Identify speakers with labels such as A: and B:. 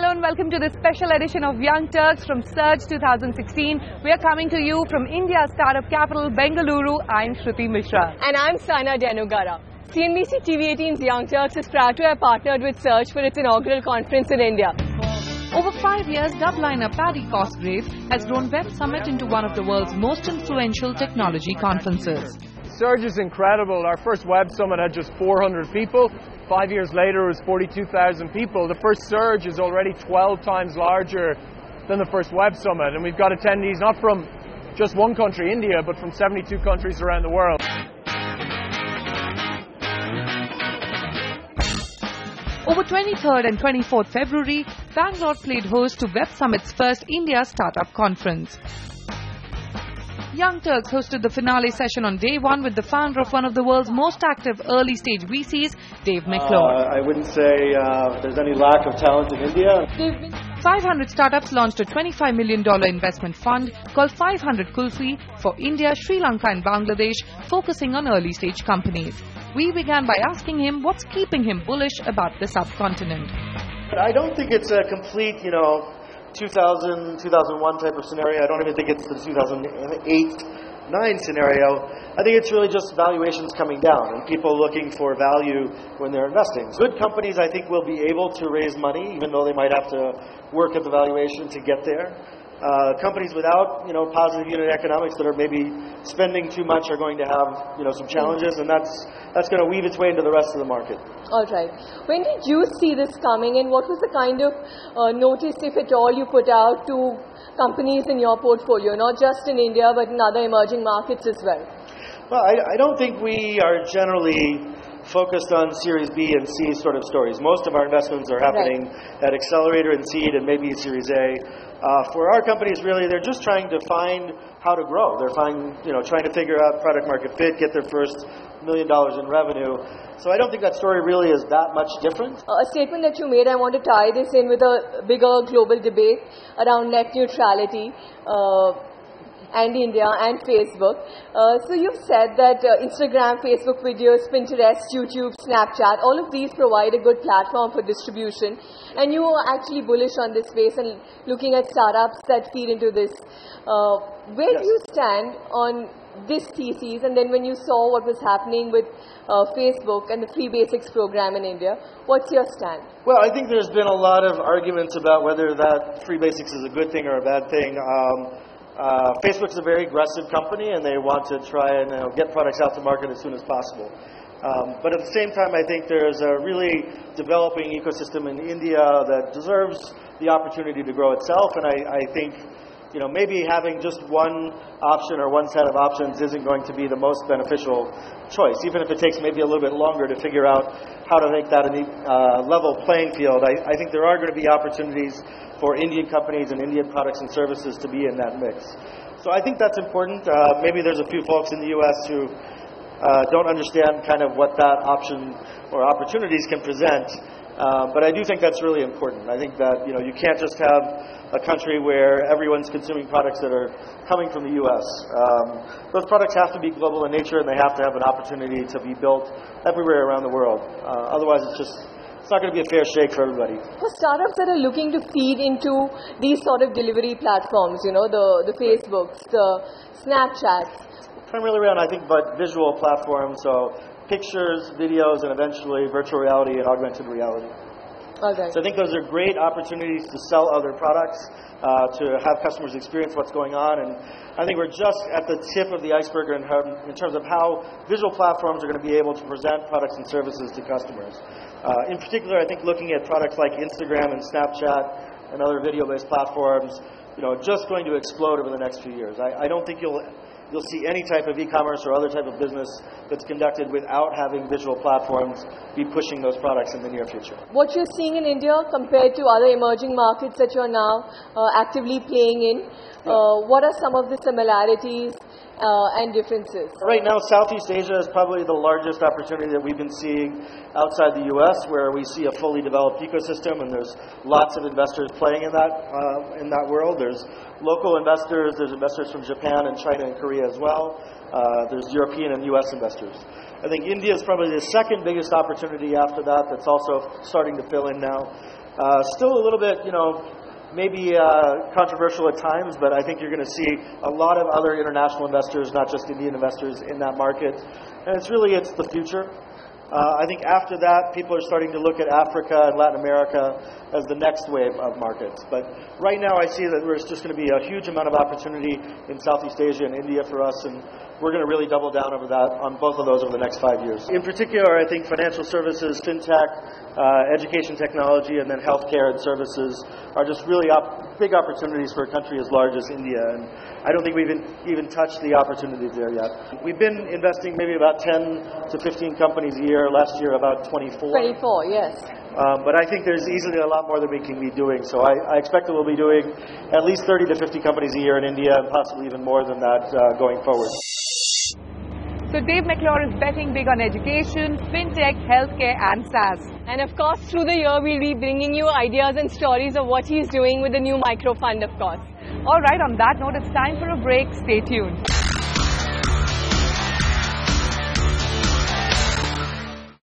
A: Hello and welcome to this special edition of Young Turks from Surge 2016. We are coming to you from India's startup capital, Bengaluru. I'm Shruti Mishra.
B: And I'm Syna Dehnugara. CNBC TV 18's Young Turks is proud to have partnered with Surge for its inaugural conference in India.
A: Over five years, Dubliner Paddy Cosgrave has grown Web Summit into one of the world's most influential technology conferences.
C: Surge is incredible. Our first Web Summit had just 400 people. Five years later, it was 42,000 people. The first Surge is already 12 times larger than the first Web Summit. And we've got attendees not from just one country, India, but from 72 countries around the world.
A: Over 23rd and 24th February, Bangalore played host to Web Summit's first India Startup Conference. Young Turks hosted the finale session on day one with the founder of one of the world's most active early stage VCs, Dave McClure.
D: Uh, I wouldn't say uh, there's any lack of talent in India.
A: 500 startups launched a $25 million investment fund called 500 Kulfi for India, Sri Lanka, and Bangladesh, focusing on early stage companies. We began by asking him what's keeping him bullish about the subcontinent.
D: I don't think it's a complete, you know, 2000, 2001 type of scenario. I don't even think it's the 2008 9 scenario. I think it's really just valuations coming down and people looking for value when they're investing. Good companies, I think, will be able to raise money, even though they might have to work at the valuation to get there. Uh, companies without, you know, positive unit economics that are maybe spending too much are going to have, you know, some challenges, and that's that's going to weave its way into the rest of the market.
B: All right. When did you see this coming, and what was the kind of uh, notice, if at all, you put out to companies in your portfolio, not just in India but in other emerging markets as well?
D: Well, I, I don't think we are generally focused on Series B and C sort of stories. Most of our investments are happening
B: Right.
D: at Accelerator and Seed and maybe Series A. Uh, for our companies, really, they're just trying to find how to grow. They're find, you know, trying to figure out product market fit, get their first million dollars in revenue. So I don't think that story really is that much different.
B: A statement that you made, I want to tie this in with a bigger global debate around net neutrality. Uh, and India and Facebook. Uh, so you've said that uh, Instagram, Facebook videos, Pinterest, YouTube, Snapchat, all of these provide a good platform for distribution. And you are actually bullish on this space and looking at startups that feed into this. Uh, where do you stand on this thesis? And then when you saw what was happening with uh, Facebook and the Free Basics program in India, what's your stand?
D: Well, I think there's been a lot of arguments about whether that free basics is a good thing or a bad thing. Um, uh, Facebook's a very aggressive company, and they want to try and get products out to market as soon as possible. Um, but at the same time, I think there's a really developing ecosystem in India that deserves the opportunity to grow itself, and I, I think you know, maybe having just one option or one set of options isn't going to be the most beneficial choice, even if it takes maybe a little bit longer to figure out how to make that a uh, level playing field. I, I think there are going to be opportunities for Indian companies and Indian products and services to be in that mix. So I think that's important. Uh, maybe there's a few folks in the U.S. who uh, don't understand kind of what that option or opportunities can present. Um, but I do think that's really important. I think that you know you can't just have a country where everyone's consuming products that are coming from the U.S. Um, those products have to be global in nature, and they have to have an opportunity to be built everywhere around the world. Uh, otherwise, it's just it's not going to be a fair shake for everybody.
B: For startups that are looking to feed into these sort of delivery platforms, you know, the, the Facebooks, the Snapchats,
D: Primarily around, I think, but visual platforms, so pictures, videos, and eventually virtual reality and augmented reality.
B: right.
D: So I think those are great opportunities to sell other products, uh, to have customers experience what's going on, and I think we're just at the tip of the iceberg in, in terms of how visual platforms are going to be able to present products and services to customers. Uh, in particular, I think looking at products like Instagram and Snapchat and other video-based platforms, you know, just going to explode over the next few years. I, I don't think you'll you'll see any type of e-commerce or other type of business that's conducted without having visual platforms be pushing those products in the near future.
B: What you're seeing in India compared to other emerging markets that you're now uh, actively playing in, uh, what are some of the similarities uh, and differences?
D: Right now, Southeast Asia is probably the largest opportunity that we've been seeing outside the U.S., where we see a fully developed ecosystem, and there's lots of investors playing in that uh, in that world. There's local investors, there's investors from Japan and China and Korea as well. Uh, there's European and U.S. investors. I think India is probably the second biggest opportunity after that. That's also starting to fill in now. Uh, still a little bit, you know, maybe uh, controversial at times, but I think you're going to see a lot of other international investors, not just Indian investors, in that market. And it's really it's the future. Uh, I think after that, people are starting to look at Africa and Latin America as the next wave of markets. But right now, I see that there's just going to be a huge amount of opportunity in Southeast Asia and India for us, and we're going to really double down over that on both of those over the next five years. In particular, I think financial services, fintech, uh, education technology, and then healthcare and services are just really op- big opportunities for a country as large as India. And I don't think we've even, even touched the opportunities there yet. We've been investing maybe about 10 to 15 companies a year. Last year, about 24.
B: 24, yes.
D: Um, but I think there's easily a lot more that we can be doing. So I, I expect that we'll be doing at least 30 to 50 companies a year in India, and possibly even more than that uh, going forward.
A: So Dave McClure is betting big on education, fintech, healthcare, and SaaS.
B: And of course, through the year, we'll be bringing you ideas and stories of what he's doing with the new micro fund, of course.
A: All right, on that note, it's time for a break. Stay tuned.